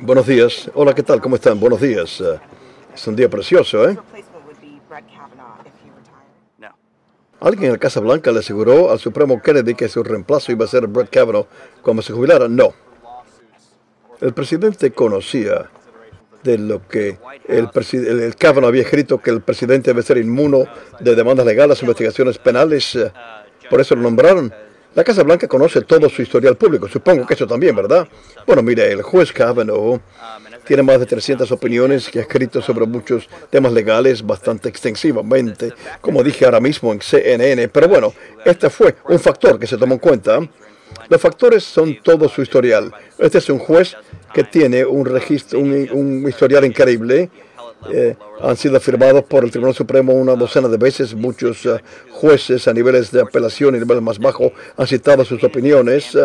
Buenos días. Hola, ¿qué tal? ¿Cómo están? Buenos días. Eh, es un día precioso, ¿eh? ¿Alguien en la Casa Blanca le aseguró al Supremo Kennedy que su reemplazo iba a ser Brett Kavanaugh cuando se jubilara? No. El presidente conocía de lo que el, el, Kavanaugh había escrito que el presidente debe ser inmuno de demandas legales, investigaciones penales. Eh, por eso lo nombraron. La Casa Blanca conoce todo su historial público. Supongo que eso también, ¿verdad? Bueno, mire, el juez Kavanaugh tiene más de 300 opiniones que ha escrito sobre muchos temas legales bastante extensivamente, como dije ahora mismo en CNN. Pero bueno, este fue un factor que se tomó en cuenta. Los factores son todo su historial. Este es un juez que tiene un registro, un, historial increíble. Eh, han sido afirmados por el Tribunal Supremo una docena de veces. Muchos eh, jueces a niveles de apelación y niveles más bajos han citado sus opiniones.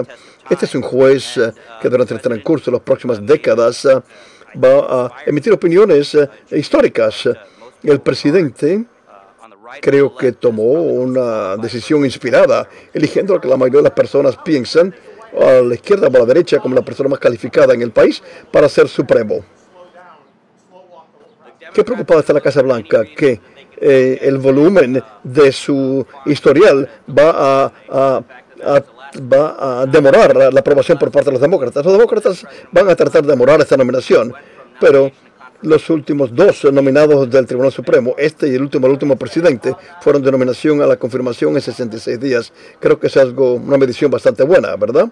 este es un juez eh, que durante el transcurso de las próximas décadas va a emitir opiniones históricas. El presidente creo que tomó una decisión inspirada, eligiendo lo que la mayoría de las personas piensan a la izquierda o a la derecha como la persona más calificada en el país para ser supremo. Qué preocupada está la Casa Blanca que eh, el volumen de su historial va a, demorar la aprobación por parte de los demócratas. Los demócratas van a tratar de demorar esta nominación, pero los últimos dos nominados del Tribunal Supremo, este y el último, el último presidente, fueron de nominación a la confirmación en 66 días. Creo que es algo, una medición bastante buena, ¿verdad?